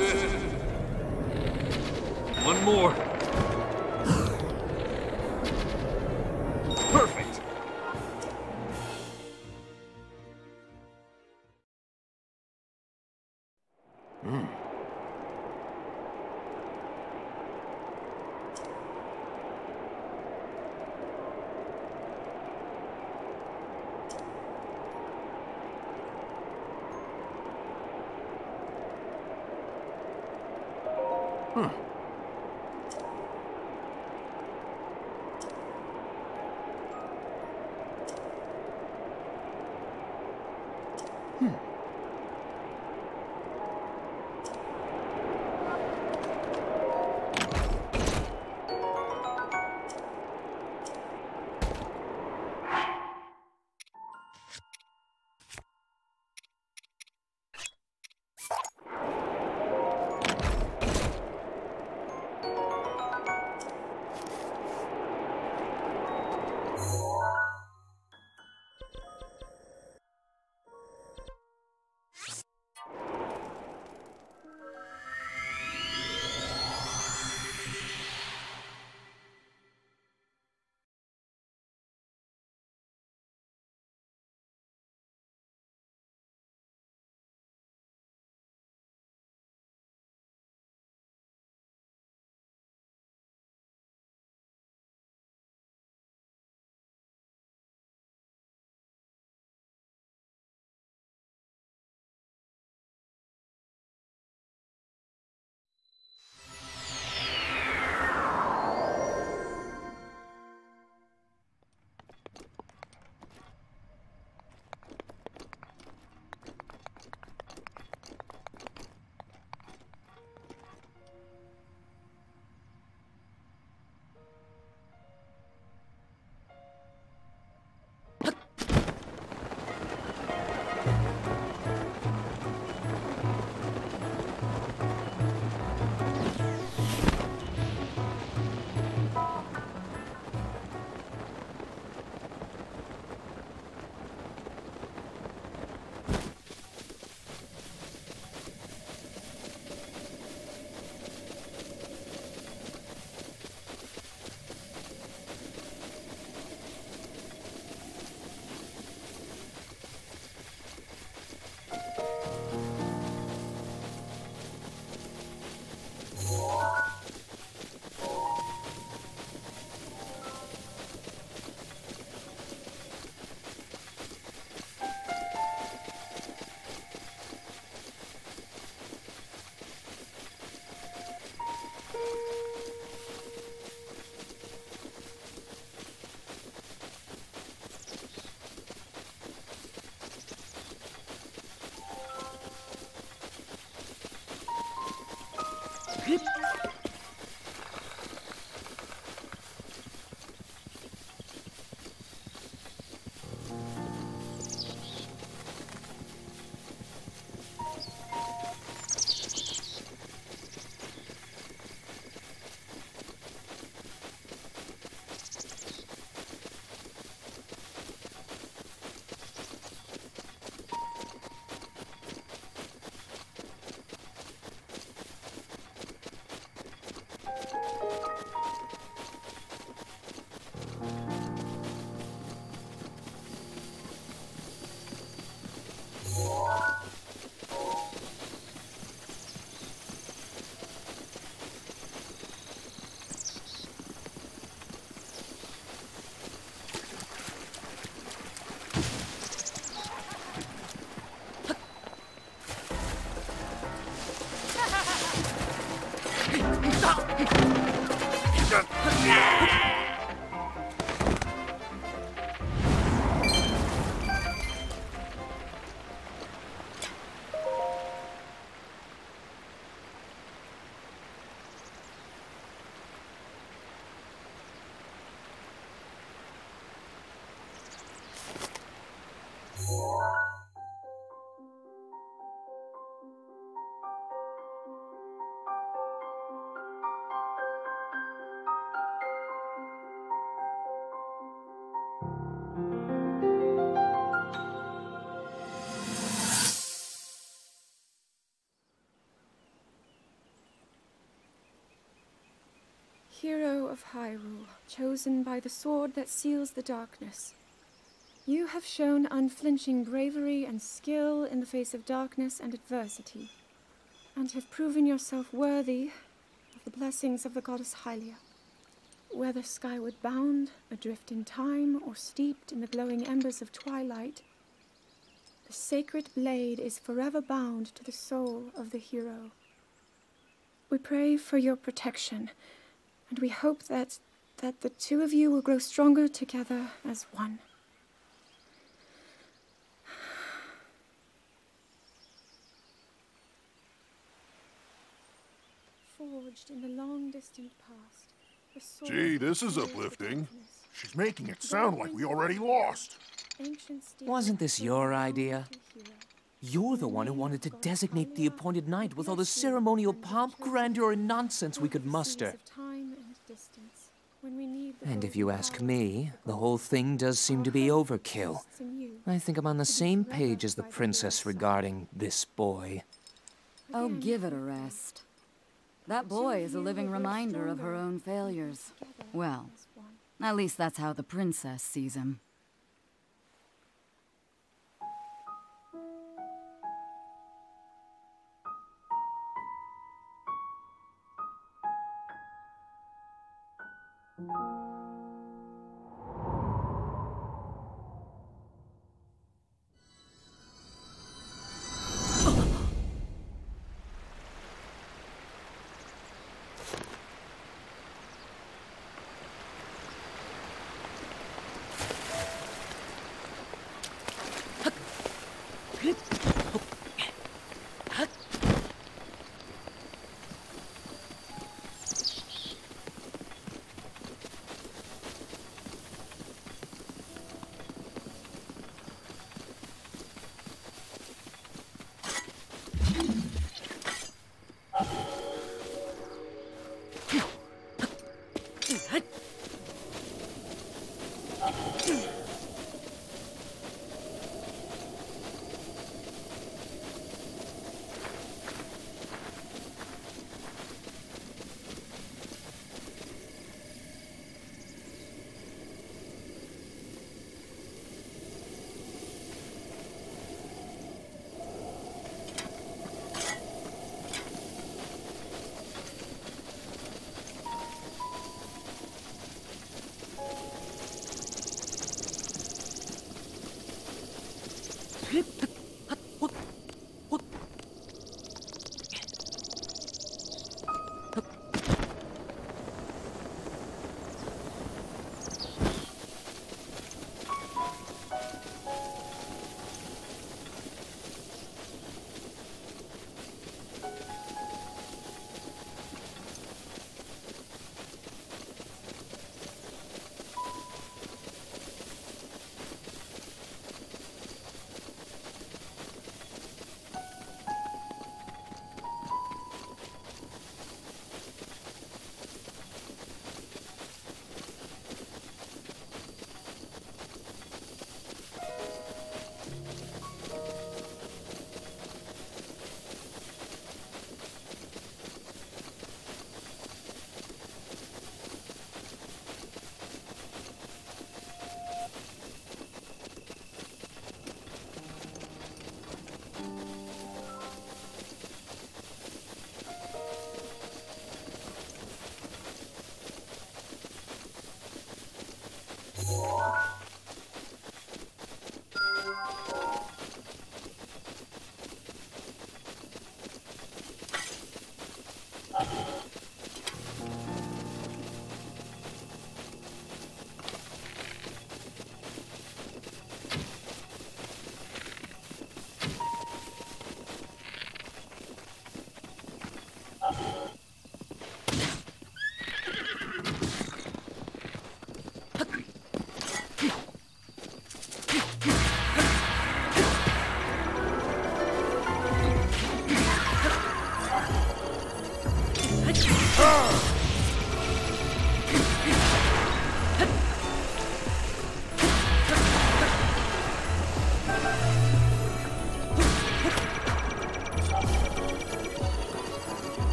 It. One more. Chosen by the sword that seals the darkness. You have shown unflinching bravery and skill in the face of darkness and adversity, and have proven yourself worthy of the blessings of the goddess Hylia. Whether skyward bound, adrift in time, or steeped in the glowing embers of twilight, the sacred blade is forever bound to the soul of the hero. We pray for your protection, and we hope that that the two of you will grow stronger together as one. Forged in the long distant past, Gee, this is uplifting. She's making it sound like we already lost. Wasn't this your idea? You're the one who wanted to designate the appointed night with all the ceremonial pomp, grandeur, and nonsense we could muster. And if you ask me, the whole thing does seem to be overkill. I think I'm on the same page as the princess regarding this boy. Oh, give it a rest. That boy is a living reminder of her own failures. Well, at least that's how the princess sees him. Thank you.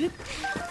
Good.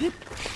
Hip.